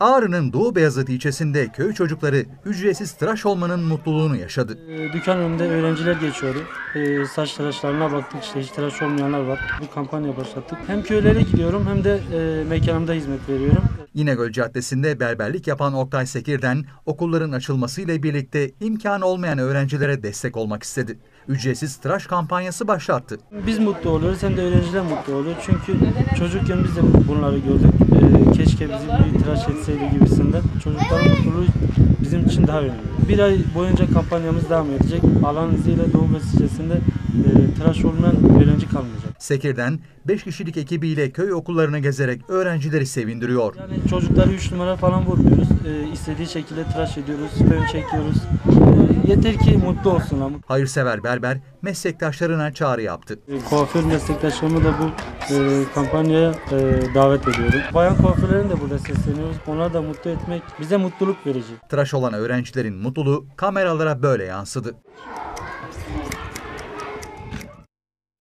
Ağrı'nın Doğu Beyazıt ilçesinde köy çocukları ücretsiz tıraş olmanın mutluluğunu yaşadı. Ee, Dükkan önünde öğrenciler geçiyordu. Ee, saç tıraşlarına baktık işte hiç tıraş olmayanlar var. Bu kampanya başlattık. Hem köylere gidiyorum hem de e, mekanımda hizmet veriyorum. İnegöl Caddesi'nde berberlik yapan Oktay Sekir'den okulların açılmasıyla birlikte imkanı olmayan öğrencilere destek olmak istedi. Ücretsiz tıraş kampanyası başlattı. Biz mutlu oluyoruz hem de öğrenciler mutlu oluyor. Çünkü çocukken biz de bunları gördük. Keşke bizi bir tıraş etseydi gibisinden. Çocukların mutluluğu bizim için daha önemli. Bir ay boyunca kampanyamız devam edecek. Allah'ın izniyle Doğu Beyazıt ilçesinde e, tıraş olmayan öğrenci kalmayacak. Sekir'den 5 kişilik ekibiyle köy okullarını gezerek öğrencileri sevindiriyor. Yani çocukları 3 numara falan vurmuyoruz. Ee, istediği şekilde tıraş ediyoruz, fön çekiyoruz. Ee, yeter ki mutlu olsunlar. Hayırsever berber meslektaşlarına çağrı yaptı. Ee, Kuaför meslektaşlarımı da bu e, kampanyaya e, davet ediyorum. Bayan kuaförlerini de burada sesleniyoruz. Onları da mutlu etmek bize mutluluk verecek. Tıraş olan öğrencilerin mutluluğu kameralara böyle yansıdı.